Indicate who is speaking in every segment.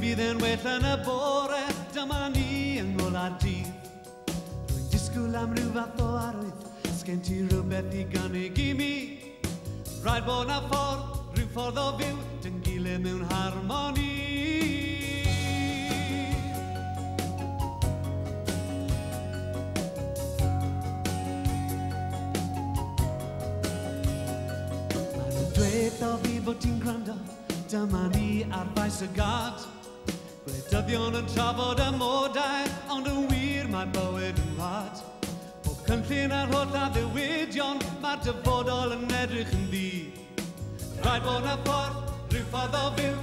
Speaker 1: fydd e'n well yn y bore, dyma ni yng ngola'r dydd. Dwi'n disgwyl am rhyw fath o arwydd, sgen ti rhywbeth i gynnig i mi. Rhaid bod na ffordd, rhyw ffordd o fyw, dyn gilydd mewn harmoni. Dweud o fi fod ti'n gwrando, dyma ni ar faes y gad. Dyddion yn trafod y modau, ond yn wir mae bywyd yn wlad. Pob cynllun ar holl a ddiwydion, mae'r dyfodol yn edrych yn ddi. Rhaid bod na ffordd, rhyw ffordd o fyw,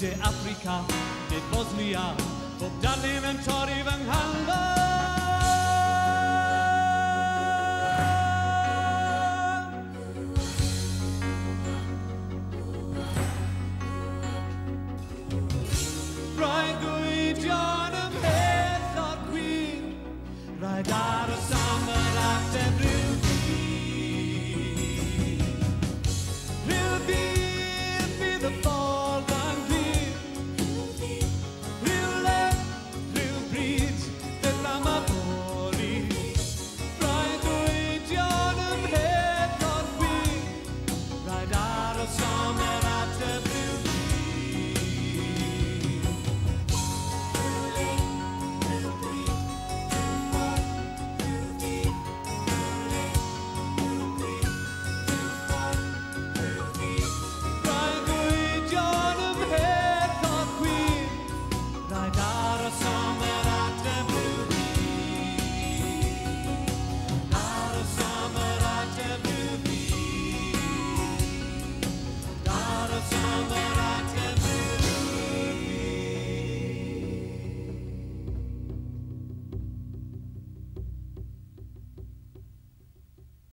Speaker 1: de Africa, de Bosnia, Bob Dalin